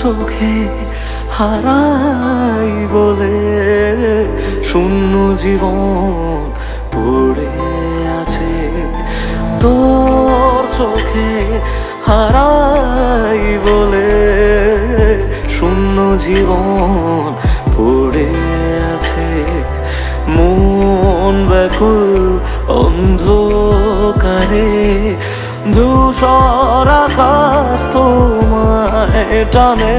চোখে হারাই বলে শূন্য জীবন পড়ে আছে তোর চোখে হারাই বলে শূন্য জীবন পড়ে আছে। মন ব্যাকুল, অন্ধকারে ধূসর আকাশ তোমায় টানে।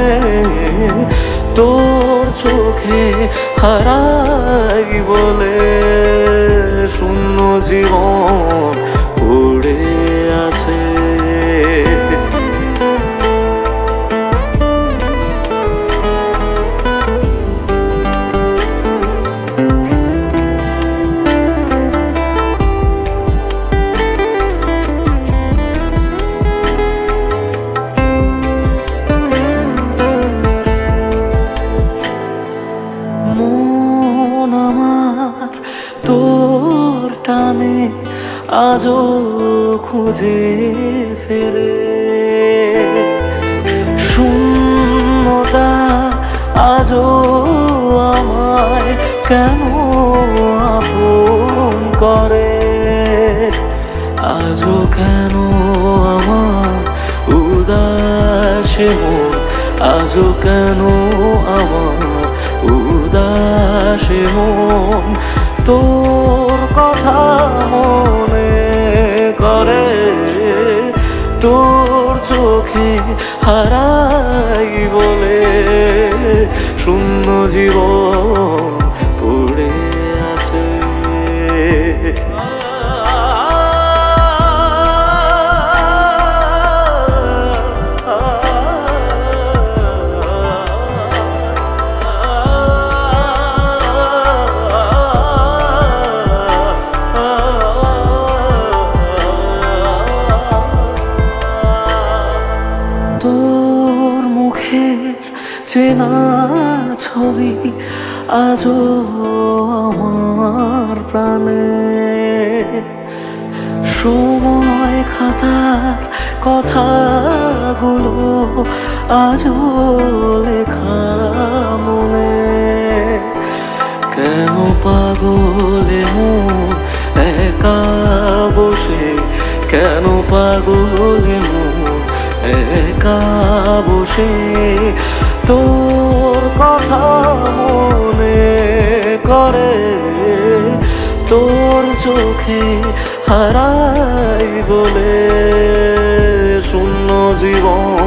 তোর চোখে হারাই বলে শূন্য জীবন টানে আজও খুঁজে ফেরে। শূন্যতা আজও আমায় কেন আপন করে? আজও কেন আমার উদাসে মন? আজও কেন আমার উদাসে মন? তোর কথা মনে করে তোর চোখে হারাই বলে শূন্য জীবন চেনা ছবি, আজও আমার প্রাণে। সময় খাতার কথাগুলো আজও লেখা মনে। কেন পাগলে মন একা বসে? কেন পাগলে মন একা বসে? তোর কথা মনে করে তোর চোখে হারাই বলে শূন্য জীবন।